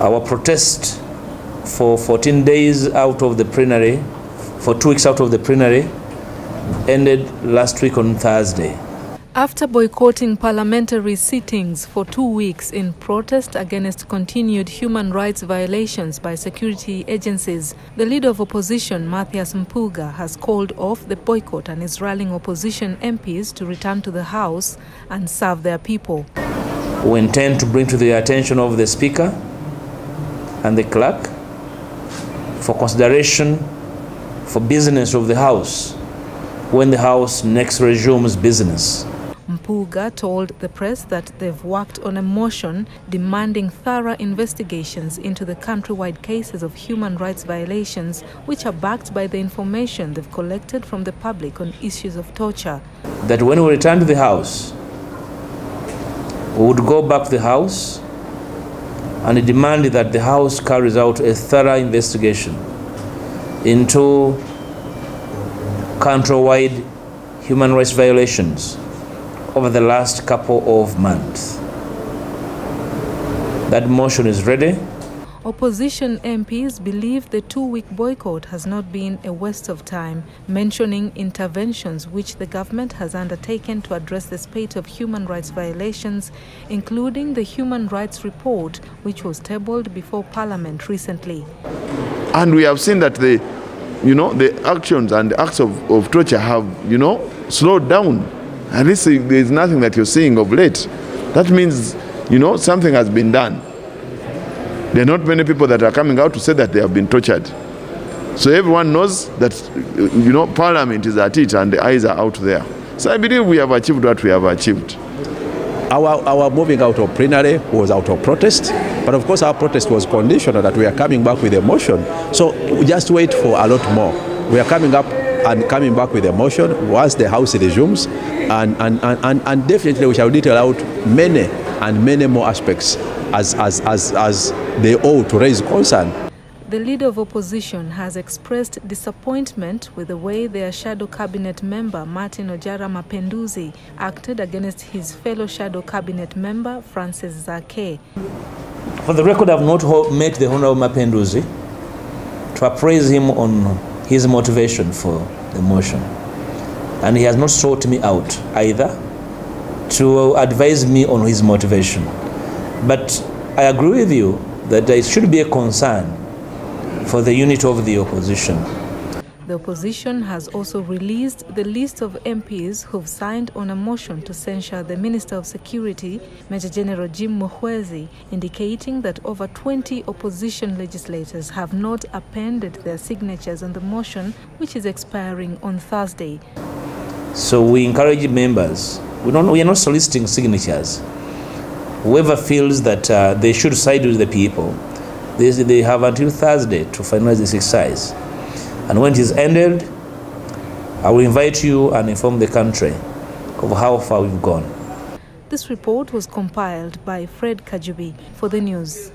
Our protest for 14 days out of the plenary, for two weeks out of the plenary, ended last week on Thursday. After boycotting parliamentary sittings for two weeks in protest against continued human rights violations by security agencies, the leader of opposition, Mathias Mpuuga, has called off the boycott and is rallying opposition MPs to return to the House and serve their people. We intend to bring to the attention of the Speaker and the Clerk for consideration for business of the House when the House next resumes business. Mpuuga told the press that they've worked on a motion demanding thorough investigations into the countrywide cases of human rights violations, which are backed by the information they've collected from the public on issues of torture. That when we return to the House, we would go back to the House and demand that the House carries out a thorough investigation into countrywide human rights violations over the last couple of months. That motion is ready. Opposition MPs believe the two week boycott has not been a waste of time, mentioning interventions which the government has undertaken to address the spate of human rights violations, including the Human Rights Report, which was tabled before Parliament recently. And we have seen that the, you know, the actions and acts of, of torture have, you know, slowed down. At least there is nothing that you're seeing of late. That means, you know, something has been done. There are not many people that are coming out to say that they have been tortured. So everyone knows that, you know, Parliament is at it and the eyes are out there. So I believe we have achieved what we have achieved. Our, our moving out of plenary was out of protest, but of course our protest was conditional that we are coming back with a motion. So just wait for a lot more. We are coming up and coming back with a motion once the House resumes, and, and, and, and definitely we shall detail out many and many more aspects as, as, as, as they owe to raise concern. The leader of opposition has expressed disappointment with the way their shadow cabinet member Martin Ojara Mapenduzi acted against his fellow shadow cabinet member Francis Zaake. For the record, I've not met the Honorable Mapenduzi to appraise him on his motivation for the motion. And he has not sought me out either to advise me on his motivation. But I agree with you that it should be a concern for the unit of the opposition. The opposition has also released the list of MPs who've signed on a motion to censure the Minister of Security, Major General Jim Muhwezi, indicating that over 20 opposition legislators have not appended their signatures on the motion, which is expiring on Thursday. So we encourage members, we, don't, we are not soliciting signatures. Whoever feels that uh, they should side with the people, they, they have until Thursday to finalize this exercise. And when it is ended, I will invite you and inform the country of how far we've gone. This report was compiled by Fred Kajubi for the news.